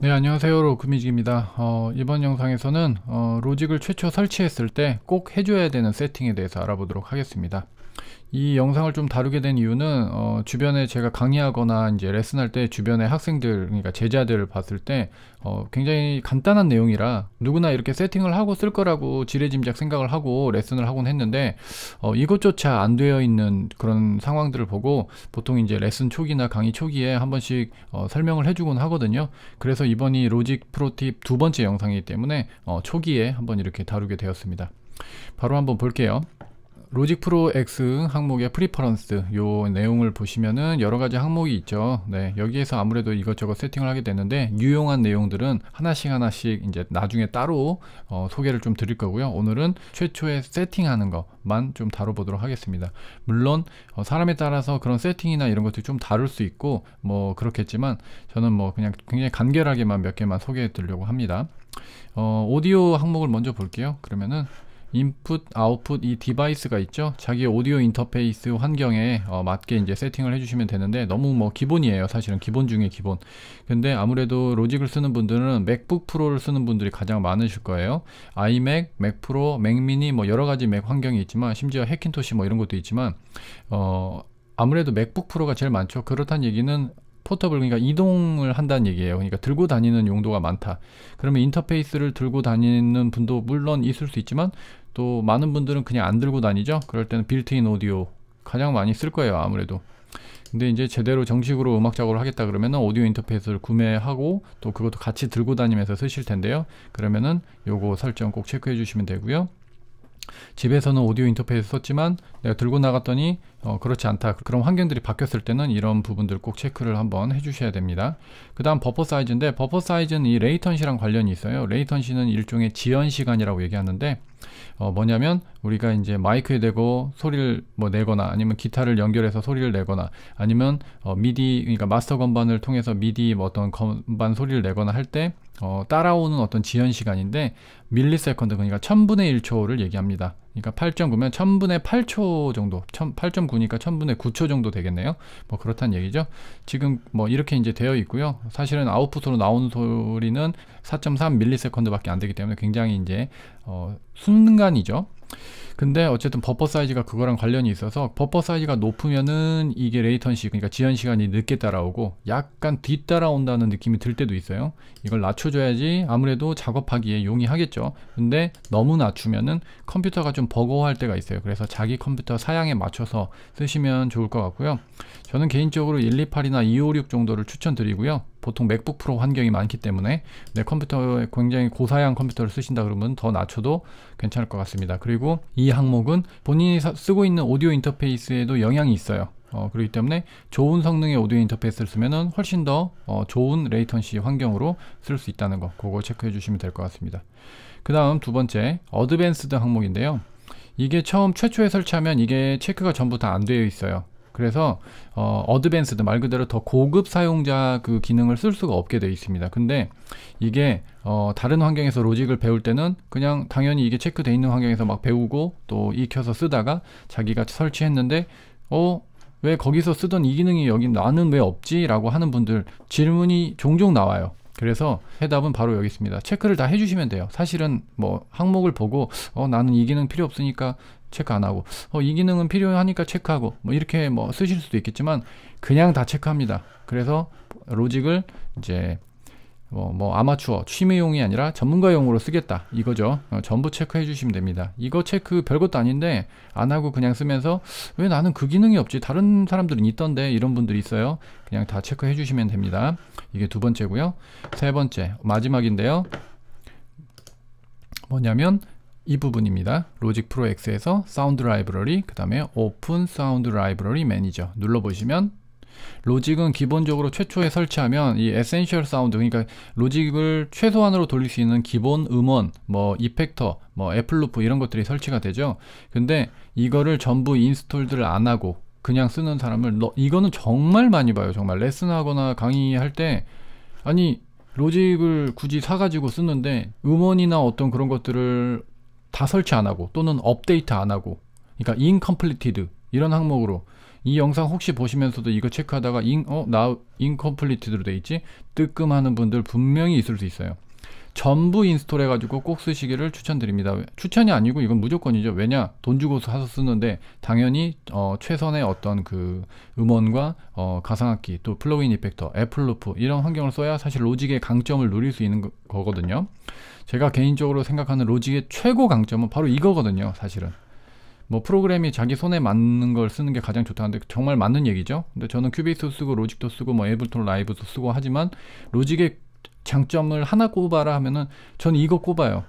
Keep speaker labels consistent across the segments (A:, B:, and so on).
A: 네 안녕하세요. 로크미직입니다. 어, 이번 영상에서는 어, 로직을 최초 설치했을 때 꼭 해줘야 되는 세팅에 대해서 알아보도록 하겠습니다 이 영상을 좀 다루게 된 이유는 어, 주변에 제가 강의하거나 이제 레슨할 때 주변에 학생들 그러니까 제자들을 봤을 때 어, 굉장히 간단한 내용이라 누구나 이렇게 세팅을 하고 쓸 거라고 지레짐작 생각을 하고 레슨을 하곤 했는데 어, 이것조차 안 되어 있는 그런 상황들을 보고 보통 이제 레슨 초기나 강의 초기에 한 번씩 어, 설명을 해주곤 하거든요. 그래서 이번이 로직 프로팁 두 번째 영상이기 때문에 어, 초기에 한번 이렇게 다루게 되었습니다. 바로 한번 볼게요 로직 프로 X 항목의 preference 요 내용을 보시면은 여러 가지 항목이 있죠. 네, 여기에서 아무래도 이것저것 세팅을 하게 되는데 유용한 내용들은 하나씩 하나씩 이제 나중에 따로 어, 소개를 좀 드릴 거고요. 오늘은 최초에 세팅하는 것만 좀 다뤄보도록 하겠습니다. 물론 어, 사람에 따라서 그런 세팅이나 이런 것들이 좀 다를 수 있고 뭐 그렇겠지만 저는 뭐 그냥 굉장히 간결하게만 몇 개만 소개해 드리려고 합니다. 어, 오디오 항목을 먼저 볼게요. 그러면은 인풋, 아웃풋 이 device가 있죠. 자기 오디오 인터페이스 환경에 어, 맞게 이제 세팅을 해주시면 되는데 너무 뭐 기본이에요. 사실은 기본 중에 기본. 근데 아무래도 로직을 쓰는 분들은 맥북 프로를 쓰는 분들이 가장 많으실 거예요. 아이맥, 맥 프로, 맥 미니 뭐 여러 가지 맥 환경이 있지만 심지어 해킨토시 뭐 이런 것도 있지만 어 아무래도 맥북 프로가 제일 많죠. 그렇다는 얘기는 portable 그러니까 이동을 한다는 얘기예요. 그러니까 들고 다니는 용도가 많다. 그러면 인터페이스를 들고 다니는 분도 물론 있을 수 있지만 또 많은 분들은 그냥 안 들고 다니죠. 그럴 때는 built-in audio 가장 많이 쓸 거예요. 아무래도. 근데 이제 제대로 정식으로 음악 작업을 하겠다 그러면은 오디오 인터페이스를 구매하고 또 그것도 같이 들고 다니면서 쓰실 텐데요. 그러면은 요거 설정 꼭 체크해 주시면 되고요. 집에서는 오디오 인터페이스 썼지만 내가 들고 나갔더니 어, 그렇지 않다. 그런 환경들이 바뀌었을 때는 이런 부분들 꼭 체크를 한번 해주셔야 됩니다. 그 다음 버퍼 사이즈인데 버퍼 사이즈는 이 latency랑 관련이 있어요. latency는 일종의 지연 시간이라고 얘기하는데 어, 뭐냐면 우리가 이제 마이크에 대고 소리를 뭐 내거나 아니면 기타를 연결해서 소리를 내거나 아니면 어, 미디 그러니까 마스터 건반을 통해서 미디 뭐 어떤 건반 소리를 내거나 할때 어, 따라오는 어떤 지연 시간인데 millisecond 그러니까 천분의 1초를 얘기합니다. 그러니까 8.9면 천분의 8초 정도, 8.9니까 천분의 9초 정도 되겠네요. 뭐 그렇다는 얘기죠. 지금 뭐 이렇게 이제 되어 있고요. 사실은 아웃풋으로 나오는 소리는 4.3 millisecond밖에 안 되기 때문에 굉장히 이제 어, 순간이죠. 근데 어쨌든 버퍼 사이즈가 그거랑 관련이 있어서 버퍼 사이즈가 높으면은 이게 latency 그러니까 지연 시간이 늦게 따라오고 약간 뒤따라온다는 느낌이 들 때도 있어요. 이걸 낮춰줘야지 아무래도 작업하기에 용이하겠죠. 근데 너무 낮추면은 컴퓨터가 좀 버거워할 때가 있어요. 그래서 자기 컴퓨터 사양에 맞춰서 쓰시면 좋을 것 같고요. 저는 개인적으로 128이나 256 정도를 추천드리고요 보통 맥북 프로 환경이 많기 때문에 내 컴퓨터에 굉장히 고사양 컴퓨터를 쓰신다 그러면 더 낮춰도 괜찮을 것 같습니다. 그리고 이 항목은 본인이 쓰고 있는 오디오 인터페이스에도 영향이 있어요. 어, 그렇기 때문에 좋은 성능의 오디오 인터페이스를 쓰면 훨씬 더 어, 좋은 latency 환경으로 쓸 수 있다는 거 그거 체크해 주시면 될 것 같습니다. 그 다음 두 번째 advanced 항목인데요. 이게 처음 최초에 설치하면 이게 체크가 전부 다 안 되어 있어요. 그래서 어, advanced 말 그대로 더 고급 사용자 그 기능을 쓸 수가 없게 되어 있습니다. 근데 이게 어, 다른 환경에서 로직을 배울 때는 그냥 당연히 이게 체크돼 있는 환경에서 막 배우고 또 익혀서 쓰다가 자기가 설치했는데 어, 왜 거기서 쓰던 이 기능이 여기 나는 왜 없지? 라고 하는 분들 질문이 종종 나와요. 그래서 해답은 바로 여기 있습니다. 체크를 다 해주시면 돼요. 사실은 뭐 항목을 보고 어 나는 이 기능 필요 없으니까 체크 안 하고 어 이 기능은 필요하니까 체크하고 뭐 이렇게 뭐 쓰실 수도 있겠지만 그냥 다 체크합니다. 그래서 로직을 이제 뭐, 뭐 아마추어 취미용이 아니라 전문가용으로 쓰겠다. 이거죠. 어, 전부 체크해 주시면 됩니다. 이거 체크 별것도 아닌데 안 하고 그냥 쓰면서 왜 나는 그 기능이 없지? 다른 사람들은 있던데 이런 분들이 있어요. 그냥 다 체크해 주시면 됩니다. 이게 두 번째고요. 세 번째 마지막인데요. 뭐냐면 이 부분입니다. 로직 프로 X에서 sound library, 그 다음에 open sound library manager 눌러보시면 로직은 기본적으로 최초에 설치하면 이 essential sound 그러니까 로직을 최소한으로 돌릴 수 있는 기본 음원 뭐 effector 뭐 애플루프 이런 것들이 설치가 되죠 근데 이거를 전부 installed를 안 하고 그냥 쓰는 사람을 너, 이거는 정말 많이 봐요 정말 레슨하거나 강의할 때 아니 로직을 굳이 사가지고 쓰는데 음원이나 어떤 그런 것들을 다 설치 안 하고 또는 업데이트 안 하고 그러니까 incompleted 이런 항목으로 이 영상 혹시 보시면서도 이거 체크하다가 인, 어, 나 incomplete로 돼 있지? 뜨끔하는 분들 분명히 있을 수 있어요. 전부 install 해가지고 꼭 쓰시기를 추천드립니다. 추천이 아니고 이건 무조건이죠. 왜냐 돈 주고 사서 쓰는데 당연히 어, 최선의 어떤 그 음원과 어, 가상악기 또 plug-in effector, 애플루프 이런 환경을 써야 사실 로직의 강점을 누릴 수 있는 거, 거든요 제가 개인적으로 생각하는 로직의 최고 강점은 바로 이거거든요. 사실은. 뭐 프로그램이 자기 손에 맞는 걸 쓰는 게 가장 좋다는데 정말 맞는 얘기죠. 근데 저는 큐베이스 쓰고 로직도 쓰고 뭐 에블톤 라이브도 쓰고 하지만 로직의 장점을 하나 꼽아라 하면은 저는 이거 꼽아요.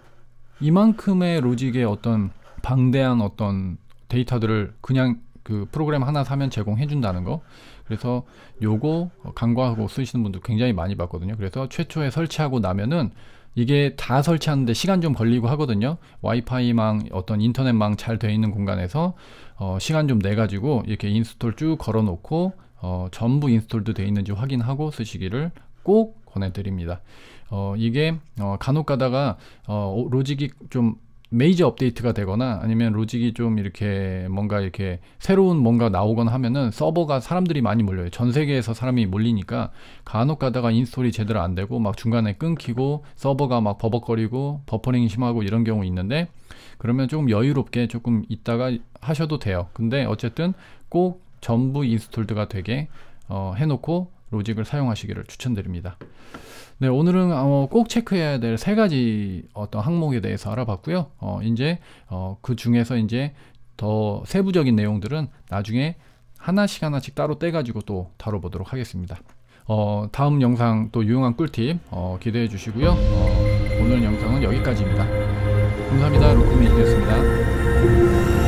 A: 이만큼의 로직의 어떤 방대한 어떤 데이터들을 그냥 그 프로그램 하나 사면 제공해 준다는 거. 그래서 요거 간과하고 쓰시는 분들 굉장히 많이 봤거든요. 그래서 최초에 설치하고 나면은 이게 다 설치하는데 시간 좀 걸리고 하거든요. 와이파이망 어떤 인터넷망 잘 되어 있는 공간에서 어, 시간 좀 내 가지고 이렇게 install 쭉 걸어 놓고 어, 전부 installed 되어 있는지 확인하고 쓰시기를 꼭 권해드립니다. 어, 이게 어, 간혹 가다가 어, 로직이 좀 메이저 업데이트가 되거나 아니면 로직이 좀 이렇게 뭔가 이렇게 새로운 뭔가 나오거나 하면은 서버가 사람들이 많이 몰려요. 전 세계에서 사람이 몰리니까 간혹 가다가 install이 제대로 안 되고 막 중간에 끊기고 서버가 막 버벅거리고 버퍼링이 심하고 이런 경우 있는데 그러면 조금 여유롭게 조금 있다가 하셔도 돼요. 근데 어쨌든 꼭 전부 installed가 되게 어, 해놓고 로직을 사용하시기를 추천드립니다. 네, 오늘은 어, 꼭 체크해야 될 세 가지 어떤 항목에 대해서 알아봤고요. 어, 이제 어, 그 중에서 이제 더 세부적인 내용들은 나중에 하나씩 하나씩 따로 떼가지고 또 다뤄보도록 하겠습니다. 어, 다음 영상 또 유용한 꿀팁 어, 기대해 주시고요. 어, 오늘 영상은 여기까지입니다. 감사합니다. 로크맨이었습니다.